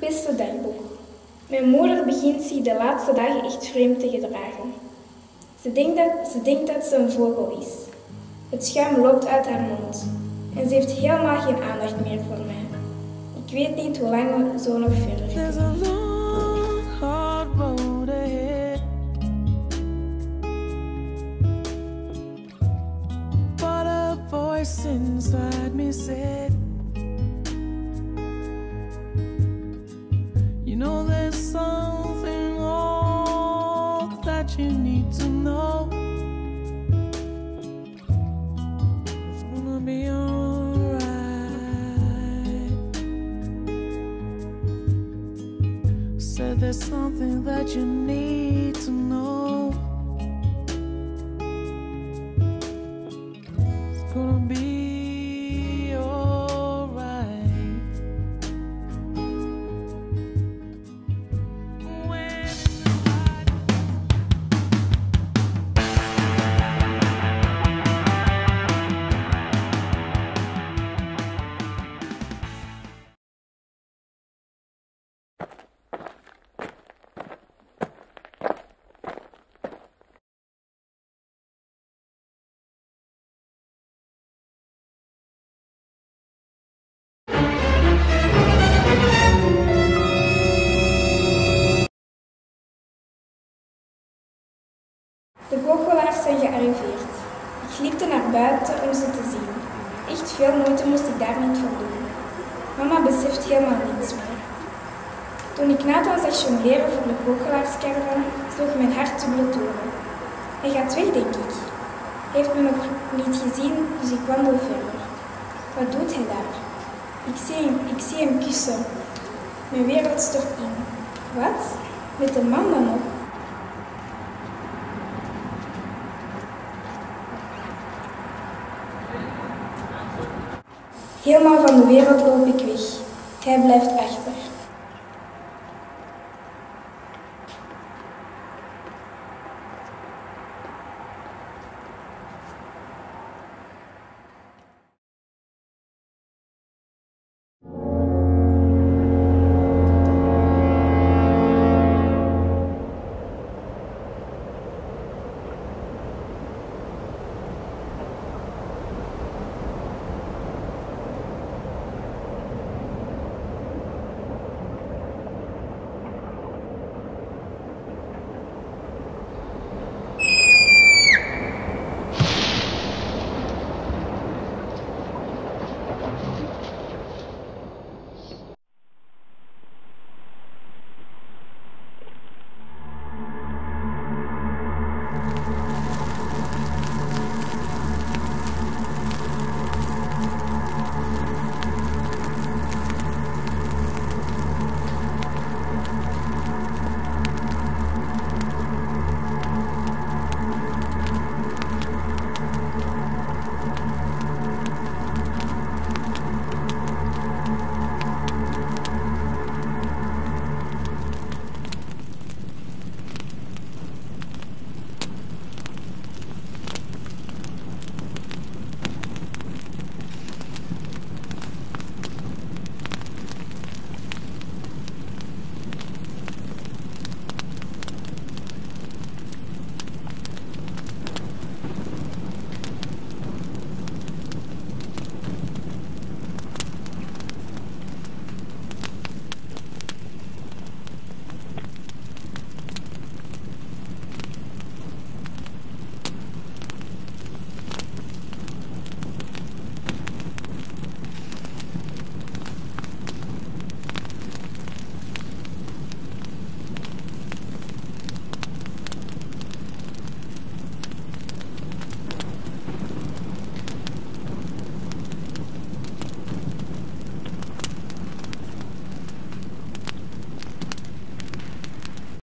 Beste dagboek. Mijn moeder begint zich de laatste dagen echt vreemd te gedragen. Ze denkt, dat, ze denkt dat ze een vogel is. Het schuim loopt uit haar mond. En ze heeft helemaal geen aandacht meer voor mij. Ik weet niet hoe lang we zo nog verder gaan. voice inside me said, you need to know. It's gonna be alright. Said there's something that you need zijn gearriveerd. Ik glipte naar buiten om ze te zien. Echt veel moeite moest ik daar niet voor doen. Mama beseft helemaal niets meer. Toen ik Nathan zag jongleren voor de goochelaarskaravan, sloeg mijn hart dubbele toeren. Hij gaat weg, denk ik. Hij heeft me nog niet gezien, dus ik wandel verder. Wat doet hij daar? Ik zie hem, ik zie hem kussen. Mijn wereld stort in. Wat? Met de man dan nog? Helemaal van de wereld loop ik weg. Hij blijft achter.